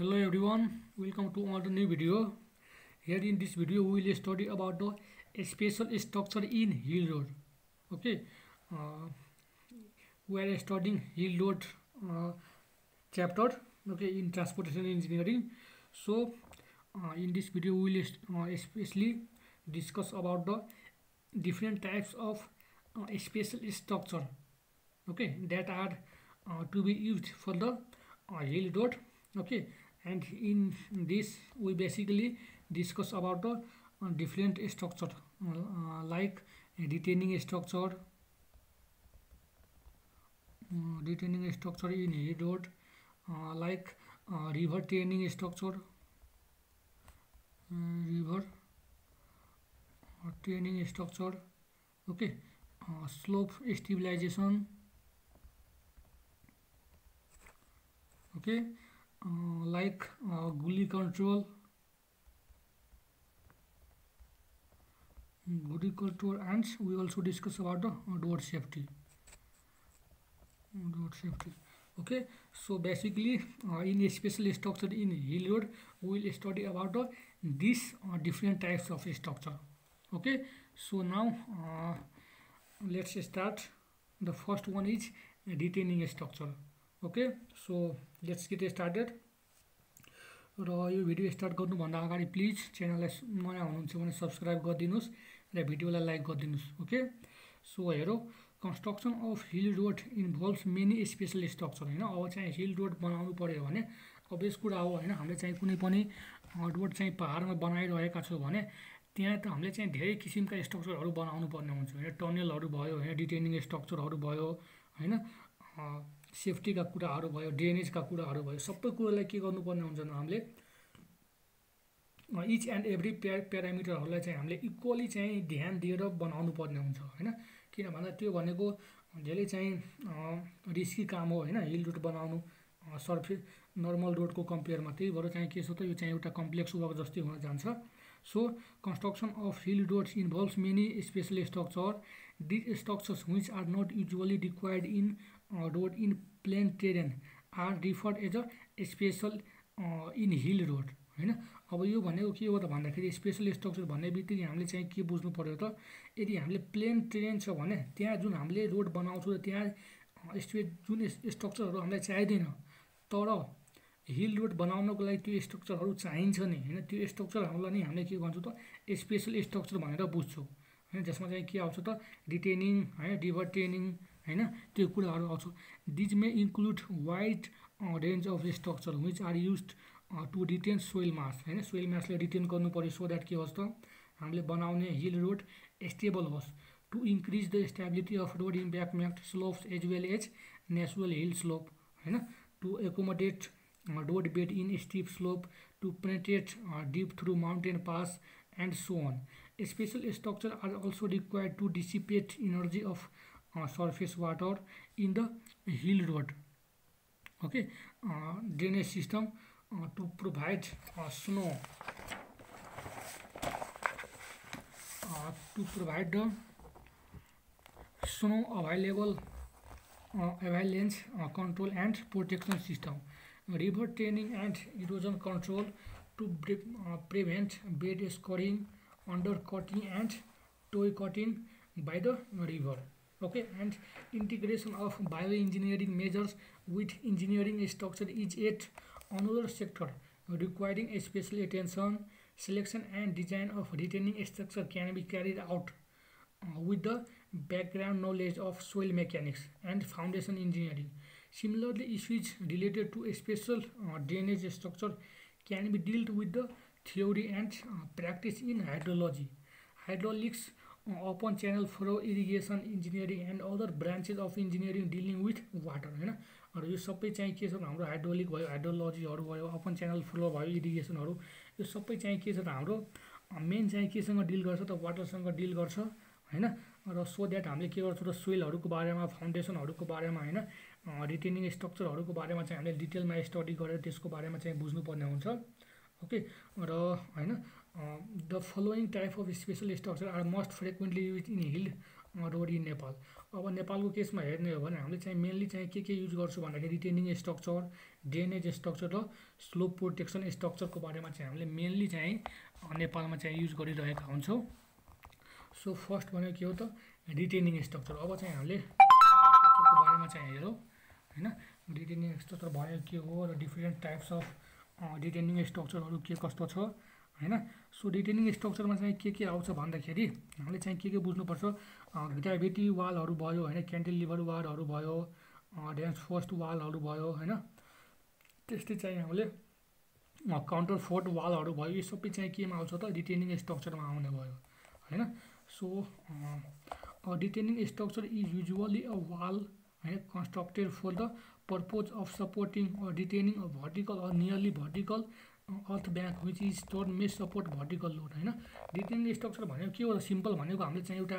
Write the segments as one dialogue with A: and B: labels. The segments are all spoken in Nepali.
A: hello everyone welcome to another new video. Here in this video we will study about the special structure in hill road. Okay uh, we are studying hill road uh, chapter okay in transportation engineering. So uh, in this video we will uh, especially discuss about the different types of uh, special structure okay that are uh, to be used for the hill road okay and in this we basically discuss about the uh, different structure uh, like retaining structure uh, retaining structure in road uh, like uh, river training structure river training structure okay slope stabilization okay uh, like uh, gully control. Gully control and we also discuss about the uh, road safety. Road safety. Okay so basically uh, in a special structure in hill road we will study about the these uh, different types of structure. Okay so now uh, let's start. The first one is retaining structure okay so let's get started र यो भिडियो स्टार्ट गर्नुभन्दा अगाडि प्लिज च्यानललाई नयाँ हुनुहुन्छ भने सब्सक्राइब गरिदिनुहोस् र भिडियोलाई लाइक गरिदिनुहोस् ओके सो हेरौँ construction of hill road involves many special structure होइन? अब चाहिँ हिल रोड बनाउनु पऱ्यो भने अभियस कुरा हो होइन? हामीले चाहिँ कुनै पनि रोड चाहिँ पाहाडमा बनाइरहेका छौँ भने त्यहाँ त हामीले चाहिँ धेरै किसिमका स्ट्रक्चरहरू बनाउनु पर्ने हुन्छ होइन? टनेलहरू भयो होइन? डिटेनिङ स्ट्रक्चरहरू भयो होइन? सेफ्टीका कुराहरू भयो ड्रेनेजका कुराहरू भयो सबै कुरालाई के गर्नुपर्ने हुन्छ हामीले इच एन्ड एभ्री प्या प्यारामिटरहरूलाई चाहिँ हामीले इक्वली चाहिँ ध्यान दिएर बनाउनु पर्ने हुन्छ होइन? किन भन्दा त्यो भनेको धेरै चाहिँ रिस्की काम हो होइन? हिल रोड बनाउनु सर्फे नर्मल रोडको कम्पेयरमा त्यही भएर चाहिँ के छ त यो चाहिँ एउटा कम्प्लेक्स वर्क जस्तै हुन जान्छ। So construction of hill roads involves many special structure this structures which are not usually required in road in plain terrain are referred as a special in hill road होइन? अब यो भनेको के हो त भन्दाखेरि स्पेसल स्ट्रक्चर भन्ने बित्तिकै हामीले चाहिँ के बुझ्नु पऱ्यो त? यदि हामीले प्लेन ट्रेन छ भने त्यहाँ जुन हामीले रोड बनाउँछौँ त्यहाँ स्पे जुन स्ट्रक्चरहरू हामीलाई चाहिँदैन तर हिल रोड बनाउनको लागि त्यो स्ट्रक्चरहरू चाहिन्छ नि होइन? त्यो स्ट्रक्चरहरूलाई नै हामीले के भन्छौँ त? स्पेसल स्ट्रक्चर भनेर बुझ्छौँ होइन? जसमा चाहिँ के आउँछ त? रिटेनिङ होइन? रिभर ट्रेनिङ होइन त्यो कुराहरू आउँछ। These may include wide range of structure which are use to retain soil mass होइन सोइल मासलाई रिटेन गर्नु पऱ्यो सो द्याट के होस् त? हामीले बनाउने हिल रोड स्टेबल होस्। To increase the stability of road impact slopes as well as natural hill slope होइन to accommodate road bed in steep slope to penetrate deep through mountain pass and so on special structure are also required to dissipate energy of uh, surface water in the hill road okay? Uh, drainage system uh, to provide uh, snow. Uh, to provide the snow available uh, avalanche control and protection system. River training and erosion control to pre prevent bed scoring undercutting and toy cutting by the river okay and integration of bioengineering measures with engineering structure is yet another sector requiring a special attention selection and design of retaining structure can be carried out uh, with the background knowledge of soil mechanics and foundation engineering. Similarly issues related to a special uh, drainage structure can be dealt with the theory and uh, practice in hydrology. Hydraulics open channel flow irrigation engineering and other branches of engineering dealing with water होइन? र यो सबै चाहिँ के छ हाम्रो हाइड्रोलिक भयो हाइड्रोलोजीहरू भयो ओपन च्यानल फ्लो भयो इरिगेसनहरू यो सबै चाहिँ के छ त हाम्रो मेन चाहिँ केसँग डिल गर्छ त वाटरसँग डिल गर्छ होइन? र सो द्याट हामीले के गर्छौँ त सोइलहरूको बारेमा फाउन्डेसनहरूको बारेमा होइन? रिटेनिङ स्ट्रक्चरहरूको बारेमा चाहिँ हामीले डिटेलमा स्टडी गरेर त्यसको बारेमा चाहिँ बुझ्नुपर्ने हुन्छ ओके? र होइन? The following type of special structure are most frequently use in hill road in Nepal अब नेपालको केसमा हेर्ने हो भने हामीले चाहिँ मेनली चाहिँ के के युज गर्छौँ भन्दाखेरि रिटेनिङ स्ट्रक्चर ड्रेनेज स्ट्रक्चर र स्लोप प्रोटेक्सन स्ट्रक्चरको बारेमा चाहिँ हामीले मेनली चाहिँ नेपालमा चाहिँ युज गरिरहेका हुन्छौँ। सो फर्स्ट भनेको के हो त? रिटेनिङ स्ट्रक्चर अब चाहिँ हामीले स्ट्रक्चरको बारेमा चाहिँ हेरौँ होइन? रिटेनिङ स्ट्रक्चर भनेको के हो र डिफ्रेन्ट टाइप्स अफ रिटेनिङ स्ट्रक्चरहरू के कस्तो छ होइन? सो रिटेनिङ स्ट्रक्चरमा चाहिँ के के आउँछ भन्दाखेरि, हामीले चाहिँ के के बुझ्नुपर्छ? ग्राभिटी वालहरू भयो, होइन? क्यान्टिलिभर वालहरू भयो ड्यान्स फोस्ट वालहरू भयो, होइन? त्यस्तै चाहिँ हामीले काउन्टर फोर्ट वालहरू भयो, यो सबै चाहिँ केमा आउँछ त? रिटेनिङ स्ट्रक्चरमा आउने भयो, होइन? So retaining structure is usually a wall होइन? Constructed for the purpose of supporting retaining a vertical or nearly vertical earth bank which is store may support vertical load होइन? रिटेनिङ स्ट्रक्चर भनेको के हो सिम्पल भनेको हामीले चाहिँ एउटा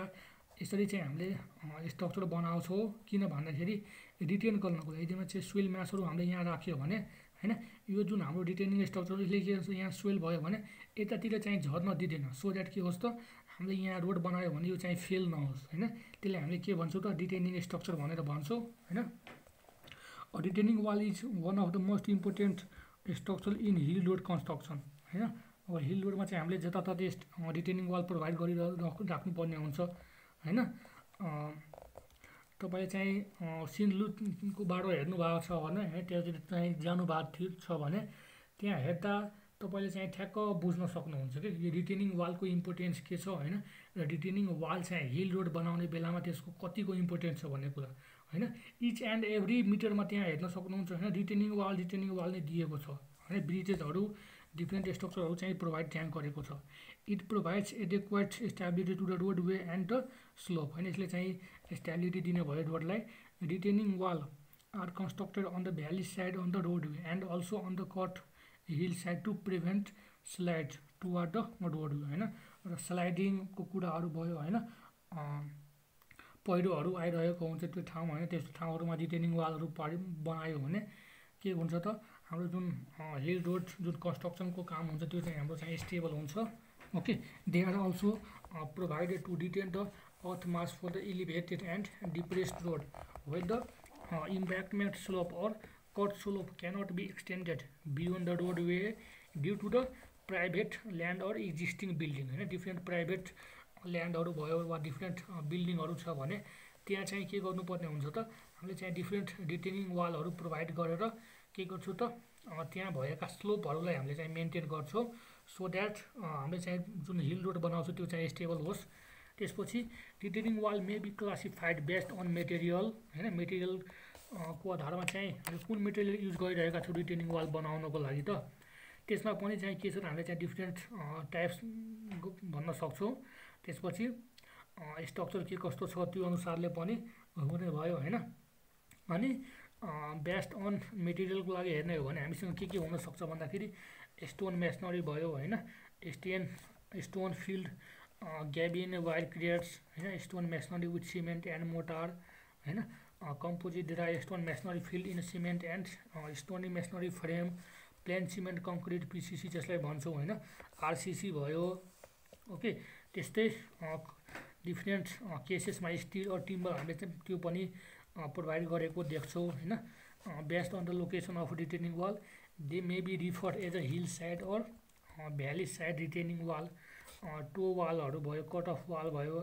A: यसरी चाहिँ हामीले स्ट्रक्चर बनाउँछौँ। किन भन्दाखेरि रिटेन गर्नको लागि यदिमा चाहिँ सोइल म्यासहरू हामीले यहाँ राख्यो भने होइन? यो जुन हाम्रो रिटेनिङ स्ट्रक्चर यसले के यहाँ सोइल भयो भने यतातिर चाहिँ झर्न दिँदैन। सो द्याट के होस् त? हामीले यहाँ रोड बनायो भने यो चाहिँ फेल नहोस् होइन? त्यसले हामीले के भन्छौँ त? रिटेनिङ स्ट्रक्चर भनेर भन्छौँ होइन? Retaining wall is one of the most important structure in hill road construction होइन? अब हिल रोडमा चाहिँ हामीले जताततै रिटेनिङ वाल प्रोभाइड गरिरह राख्नुपर्ने हुन्छ होइन? तपाईँले चाहिँ सिन्धुको बाटो हेर्नुभएको छ भने त्यहाँतिर चाहिँ जानुभएको छ भने त्यहाँ हेर्दा तपाईँले चाहिँ ठ्याक्क बुझ्न सक्नुहुन्छ कि यो रिटेनिङ वालको इम्पोर्टेन्स के छ होइन? र रिटेनिङ वाल चाहिँ हिल रोड बनाउने बेलामा त्यसको कतिको इम्पोर्टेन्स छ भन्ने कुरा। होइन? इच एन्ड एभ्री मिटरमा त्यहाँ हेर्न सक्नुहुन्छ होइन? रिटेनिङ वाल रिटेनिङ वाल नै दिएको छ होइन? ब्रिजेसहरू डिफ्रेन्ट स्ट्रक्चरहरू चाहिँ प्रोभाइड त्यहाँ गरेको छ। It provides adequate stability to the roadway and the slope होइन? यसले चाहिँ स्ट्याबिलिटी दिने भयो रोडलाई retaining wall are constructed on the valley side on the roadway and also on the cut hill side to prevent slide toward the roadway होइन? र स्लाइडिङको कुराहरू भयो होइन? पहिरोहरू आइरहेको हुन्छ त्यो ठाउँमा होइन त्यस्तो ठाउँहरूमा रिटेनिङ वालहरू पारि बनायो भने के हुन्छ त हाम्रो जुन हिल रोड जुन कन्स्ट्रक्सनको काम हुन्छ त्यो चाहिँ हाम्रो चाहिँ स्टेबल हुन्छ okay they are also provided to detain the earth mass for the elevated and depressed road when the embankment slope or cut slope cannot be extended beyond the roadway due to the private land or existing building होइन डिफ्रेन्ट प्राइभेट ल्यान्डहरू भयो वा डिफ्रेन्ट बिल्डिङहरू छ भने त्यहाँ चाहिँ के गर्नुपर्ने हुन्छ त? हामीले चाहिँ डिफ्रेन्ट रिटेनिङ वालहरू प्रोभाइड गरेर के गर्छौँ त? त्यहाँ भएका स्लोपहरूलाई हामीले चाहिँ मेन्टेन गर्छौँ सो द्याट हामीले चाहिँ जुन हिल रोड बनाउँछौँ त्यो चाहिँ स्टेबल होस्। त्यसपछि retaining wall may be classified based on material होइन? मेटेरियल को आधारमा चाहिँ हामीले कुन मेटेरियल युज गरिरहेका छौँ रिटेनिङ वाल बनाउनको लागि त? त्यसमा पनि चाहिँ के छ हामीले चाहिँ डिफ्रेन्ट टाइप्स भन्न सक्छौँ। त्यसपछि स्ट्रक्चर के कस्तो छ त्यो अनुसारले पनि हुने भयो होइन? अनि बेस्ट अन मेटेरियलको लागि हेर्ने हो भने हामीसँग के के हुनसक्छ भन्दाखेरि स्टोन मेसनरी भयो होइन? Stone stone filled gabion wire crates होइन? Stone masonry with cement and mortar होइन? Composite dry stone masonry filled in cement and stony masonry frame plain cement concrete PCC जसलाई भन्छौँ होइन? आरसिसी भयो ओके? त्यस्तै डिफ्रेन्ट केसेसमा स्टिल अर टिम्बर हामीले चाहिँ त्यो पनि प्रोभाइड गरेको देख्छौँ होइन? Based on the location of retaining wall they may be refer as a hill side or valley side retaining wall toe वालहरू भयो कट अफ वाल भयो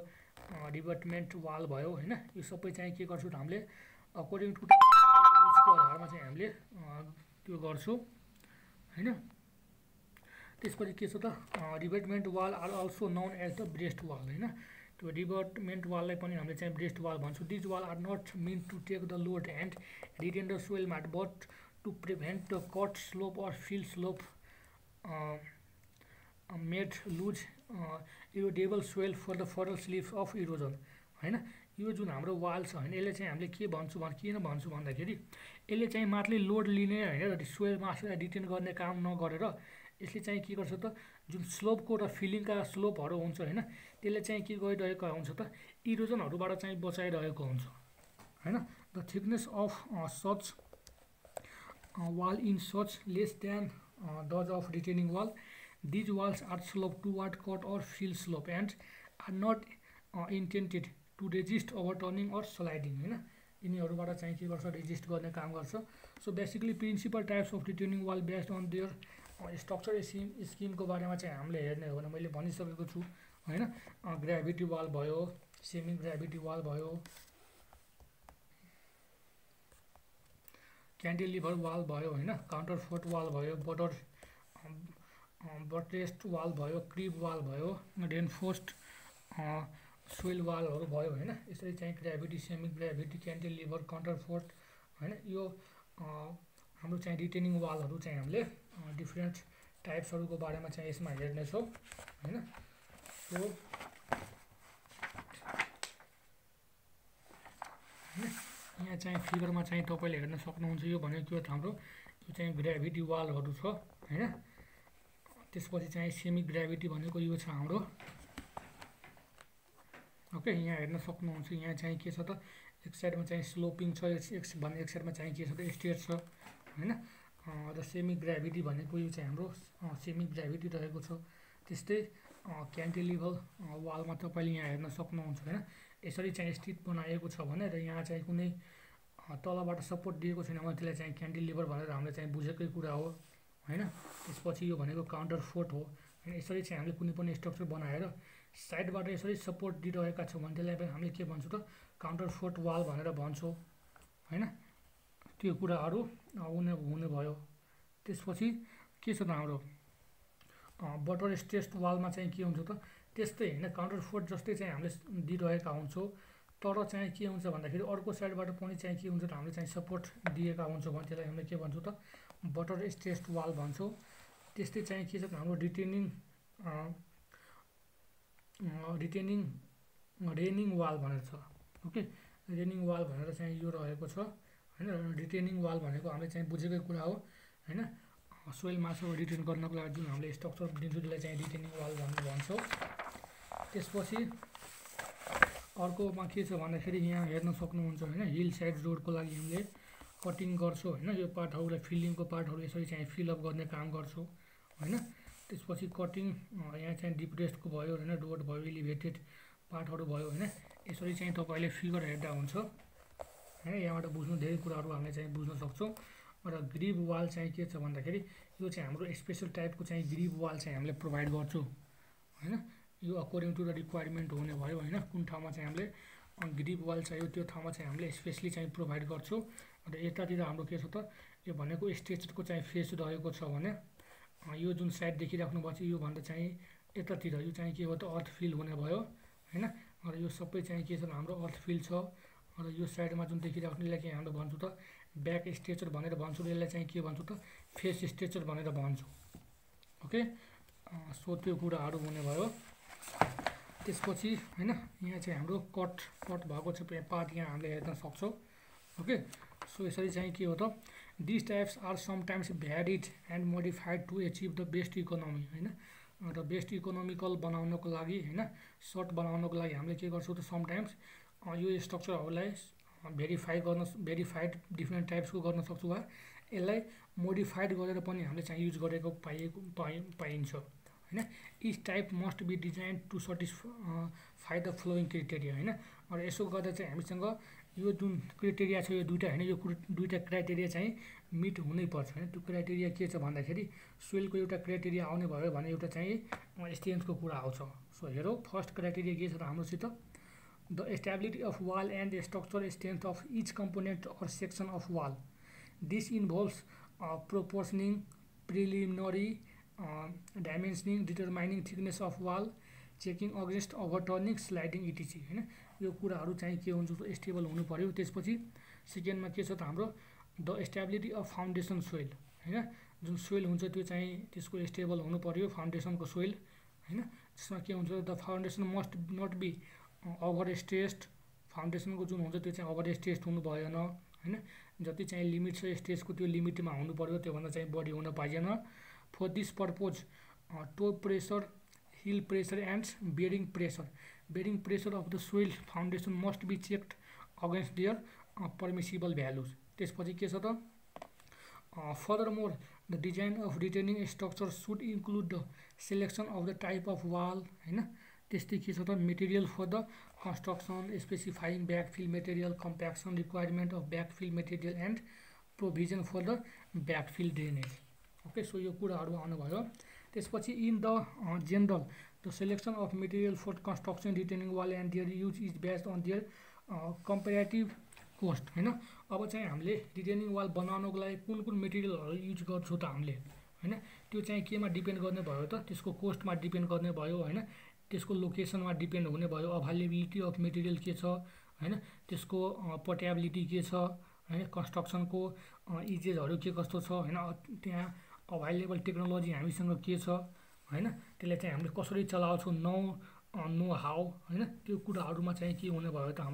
A: रिभर्टमेन्ट वाल भयो होइन? यो सबै चाहिँ के गर्छौँ हामीले? अकर्डिङ टु आधारमा चाहिँ हामीले त्यो गर्छौँ होइन? त्यसपछि के छ त? Revetment wall are also known as the breast wall होइन? त्यो रिभर्टमेन्ट वाललाई पनि हामीले चाहिँ ब्रेस्ट वाल भन्छौँ। These wall are not mean to take the load and retain the soil mart but to prevent the cut slope or fill slope made loose erodible soil for the फरल स्लिप्स अफ इरोजन होइन? यो जुन हाम्रो वाल छ होइन? यसले चाहिँ हामीले के भन्छौँ भन् किन भन्छौँ भन्दाखेरि यसले चाहिँ मात्रले लोड लिने होइन? सोइल मासलाई रिटेन गर्ने काम नगरेर यसले चाहिँ के गर्छ त जुन स्लोपको र फिलिङका स्लोपहरू हुन्छ होइन त्यसले चाहिँ के गरिरहेको हुन्छ त इरोजनहरूबाट चाहिँ बचाइरहेको हुन्छ होइन? The thickness of such wall in such less then does of retaining wall. These walls are slope to what cut or fill slope and are not intended to resist overturning or sliding होइन? यिनीहरूबाट चाहिँ के गर्छ रेजिस्ट गर्ने काम गर्छ। So basically principal types of retaining wall based on their structure scheme स्किमको बारेमा चाहिँ हामीले हेर्ने हो भने मैले भनिसकेको छु होइन? ग्राभिटी वाल भयो सेमी ग्राभिटी वाल भयो क्यान्डिलिभर वाल भयो होइन? काउन्टर फोर्ट वाल भयो बटर बट्रेस्ट वाल भयो क्रिब वाल भयो रेनफोर्स्ट सोइल वालहरू भयो होइन? यसरी चाहिँ gravity semi gravity cantilever counter fort होइन? यो हाम्रो चाहिँ रिटेनिङ वालहरू चाहिँ हामीले डिफ्रेन्ट टाइप्सहरूको बारेमा चाहिँ यसमा हेर्नेछौँ होइन? सो यहाँ चाहिँ फिगरमा चाहिँ तपाईँले हेर्न सक्नुहुन्छ यो भनेको यो हाम्रो यो चाहिँ ग्राभिटी वालहरू छ होइन? त्यसपछि चाहिँ सेमी ग्राभिटी भनेको यो छ हाम्रो। ओके यहाँ हेर्न सक्नुहुन्छ यहाँ चाहिँ के छ त? एक साइडमा चाहिँ स्लोपिङ छ एक भने एक साइडमा चाहिँ के छ त? स्टेट छ होइन? र सेमी ग्राभिटी भनेको यो चाहिँ हाम्रो सेमी ग्राभिटी रहेको छ। त्यस्तै क्यान्टिलिभल वालमा तपाईँले यहाँ हेर्न सक्नुहुन्छ होइन? यसरी चाहिँ स्थित बनाइएको छ भने र यहाँ चाहिँ कुनै तलबाट सपोर्ट दिएको छैन भने त्यसलाई चाहिँ क्यान्टिलिभर भनेर हामीले चाहिँ बुझेकै कुरा हो होइन? त्यसपछि यो भनेको काउन्टर फोर्ट हो। होइन यसरी चाहिँ हामीले कुनै पनि स्ट्रक्चर बनाएर साइडबाट यसरी सपोर्ट दिइरहेका छौँ भने त्यसलाई हामीले के भन्छौँ त काउन्टर फोर्ट वाल भनेर भन्छौँ होइन? त्यो कुराहरू हुने हुने भयो। त्यसपछि के छ त हाम्रो बटर स्टेस्ट वालमा चाहिँ के हुन्छ त त्यस्तै होइन काउन्टर फोर्ट जस्तै चाहिँ हामीले दिइरहेका हुन्छौँ। तर चाहिँ के हुन्छ भन्दाखेरि अर्को साइडबाट पनि चाहिँ के हुन्छ त हामीले चाहिँ सपोर्ट दिएका हुन्छौँ भने त्यसलाई हामीले के भन्छौँ त बटर स्टेस्ट वाल भन्छौँ। त्यस्तै चाहिँ के छ त हाम्रो रिटेनिङ रिटेनिङ रेनिङ वाल भनेर छ। ओके? रेनिङ वाल भनेर चाहिँ यो रहेको छ। होइन रिटेनिङ वाल भनेको हामीले चाहिँ बुझेकै कुरा हो होइन? सोइल मासु रिटेन गर्नको लागि जुन हामीले स्ट्रक्चर दिन्छौँ त्यसलाई चाहिँ रिटेनिङ वाल भनेर भन्छौँ। त्यसपछि अर्कोमा के छ भन्दाखेरि यहाँ हेर्न सक्नुहुन्छ होइन? हिल साइड रोडको लागि हामीले कटिङ गर्छौँ होइन? यो पार्टहरूलाई फिलिङको पार्टहरू यसरी चाहिँ फिलअप गर्ने काम गर्छौँ होइन? त्यसपछि कटिङ यहाँ चाहिँ डिप्रेस्डको भयो होइन? रोड भयो इलिभेटेड पार्टहरू भयो होइन? यसरी चाहिँ तपाईँले फिगर हेर्दा हुन्छ। होइन यहाँबाट बुझ्नु धेरै कुराहरू हामीले चाहिँ बुझ्न सक्छौँ। र ग्रिब वाल चाहिँ के छ भन्दाखेरि यो चाहिँ हाम्रो स्पेसल टाइपको चाहिँ ग्रिब वाल चाहिँ हामीले प्रोभाइड गर्छौँ होइन? यो अकोर्डिङ टु द रिक्वायरमेन्ट हुने भयो होइन? कुन ठाउँमा चाहिँ हामीले ग्रिब वाल चाहियो त्यो ठाउँमा चाहिँ हामीले स्पेसली चाहिँ प्रोभाइड गर्छौँ। र यतातिर हाम्रो के छ त यो भनेको स्टेजको चाहिँ फेस रहेको छ भने यो जुन साइड देखिराख्नु भएको छ योभन्दा चाहिँ यतातिर यो चाहिँ के हो त अर्थ फिल हुने भयो होइन? र यो सबै चाहिँ के छ हाम्रो अर्थ फिल छ। र यो साइडमा जुन देखिराख्नु यसलाई चाहिँ हाम्रो भन्छौँ त ब्याक स्ट्रेचर भनेर भन्छौँ यसलाई चाहिँ के भन्छौँ त फेस स्ट्रेचर भनेर भन्छौँ। ओके सो त्यो कुराहरू हुने भयो। त्यसपछि होइन यहाँ चाहिँ हाम्रो कट कट भएको छ पार्ट यहाँ हामीले हेर्न सक्छौँ। ओके सो यसरी चाहिँ के हो त this types are sometimes varied and modified to achieve the best economy होइन? र बेस्ट इकोनोमिकल बनाउनको लागि होइन सर्ट बनाउनको लागि हामीले के गर्छौँ त समटाइम्स यो स्ट्रक्चरहरूलाई भेरिफाई गर्न भेरिफाइड डिफ्रेन्ट टाइप्सको गर्न सक्छौँ वा यसलाई मोडिफाइड गरेर पनि हामीले चाहिँ युज गरेको पाइएको पाइ पाइन्छ होइन? Each type must be design to satisfy the following criteria होइन? र यसो गर्दा चाहिँ हामीसँग यो जुन क्राइटेरिया छ यो दुइटा होइन यो दुइटा क्राइटेरिया चाहिँ मिट हुनैपर्छ होइन? त्यो क्राइटेरिया के छ भन्दाखेरि सोइलको एउटा क्राइटेरिया आउने भयो भने एउटा चाहिँ स्टेन्सको कुरा आउँछ। सो हेरौँ फर्स्ट क्राइटेरिया के छ त हाम्रोसित? The stability of wall and structure strength of each component or section of wall this involves proportioning preliminary dimensioning determining thickness of wall checking against overturning sliding etc होइन? यो कुराहरू चाहिँ के हुन्छ स्टेबल हुनु पऱ्यो त्यसपछि सेकेन्डमा के छ त हाम्रो? The stability of foundation soil होइन? जुन सोइल हुन्छ त्यो चाहिँ त्यसको स्टेबल हुनु पऱ्यो फाउन्डेसनको सोइल होइन? त्यसमा के हुन्छ the foundation must not be overstressed फाउन्डेसनको जुन हुन्छ, त्यो ओभर स्टेस्ट हुनु भएन, होइन? जति चाहिँ लिमिट छ स्टेजको त्यो लिमिटमा हुनु पऱ्यो त्योभन्दा चाहिँ बढी हुन पाइएन। For this purpose toe pressure heel pressure and bearing pressure bearing pressure of the soil foundation must be checked against their permissible values त्यसपछि के त? Furthermore the design of retaining structure should include the selection of the type of wall होइन? त्यस्तै के छ त? Material for the construction specifying backfill material compaction requirement of backfill material and provision for the backfill drainage okay so यो कुराहरू आउनुभयो। त्यसपछि in the general the selection of material for construction retaining wall and their use is based on their comparative cost होइन? अब चाहिँ हामीले रिटेनिङ वाल बनाउनको लागि कुन कुन मेटेरियलहरू युज गर्छौँ त हामीले होइन? त्यो चाहिँ केमा डिपेन्ड गर्ने भयो त? त्यसको कोस्टमा डिपेन्ड गर्ने भयो होइन? त्यसको लोकेसनमा डिपेन्ड हुने भयो। अभाइलेबिलिटी अफ मेटेरियल के छ होइन? त्यसको पोर्टेबिलिटी के छ होइन? कन्स्ट्रक्सनको इजेजहरू के कस्तो छ होइन? त्यहाँ अभाइलेबल टेक्नोलोजी हामीसँग के छ होइन? त्यसलाई चाहिँ हामीले कसरी चलाउँछौँ नो नो हाउ होइन? त्यो कुराहरूमा चाहिँ के हुने भयो त हाम्रो